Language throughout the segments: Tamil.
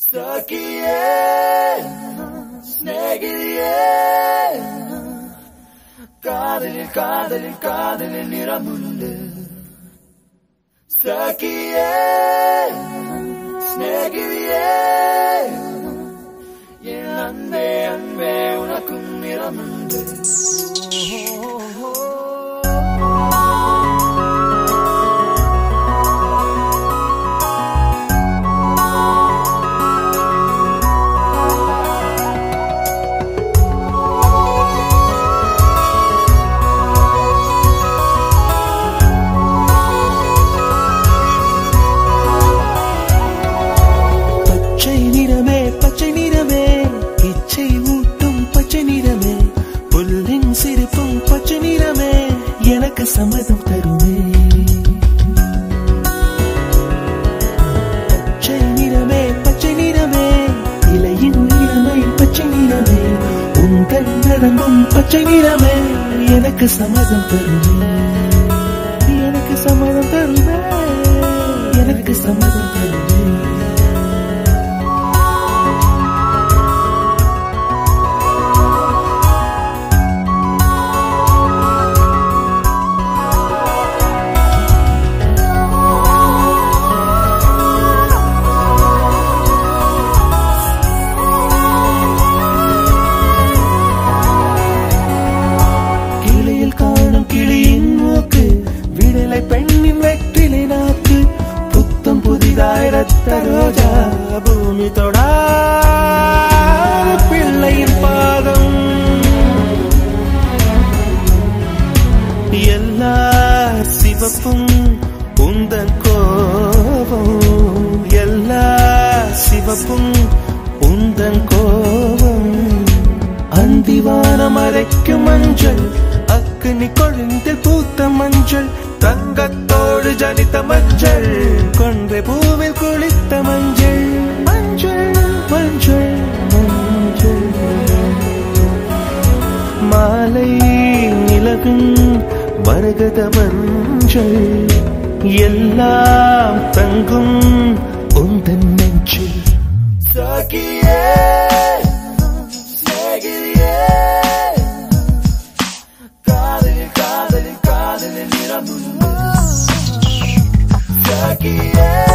സഖിയേ സ്നേഹിതേ കാതലിൽ കാതലിൽ കാതലിൽ നിറമുണ്ട് സഖിയേ സ്നേഹിതേ എൻ അൻപേ അൻപേ ഉണക്കും നിറമുണ്ട് உங்கள் பச்சை நிறமே எனக்கு சம்மதம் தருமே. எனக்கு சம்மதம் தருமே எனக்கு சம்மதம் தருமே. பூமி பிள்ளையின் பாதம். எல்லா சிவப்பும் உந்தன் கோபம். எல்லா சிவப்பும் உந்தன் கோபம். மஞ்சள் உலகும் மரகத மஞ்சள் எல்லாம் தங்கும் உந்தன் நெஞ்சில். சாகியே காதலில் காதலில் நிறம் சாகியே.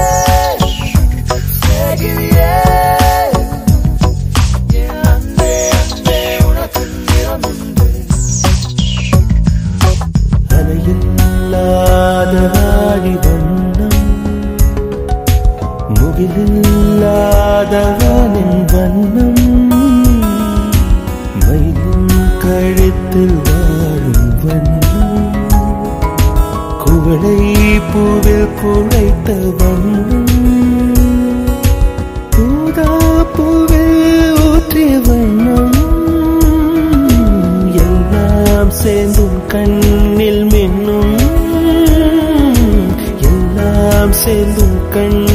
முகிலில்லாத வண்ணம் மயிலும் கழுத்தில் வாழும் வண்ணம். குவளை பூவில் குழைத்த வண்ணம். பூதா பூவில் ஊற்றிய வண்ணம். எல்லாம் சேர்ந்தும் கண்ணில் மின்னும். எல்லாம் சேர்ந்தும் கண்ணில்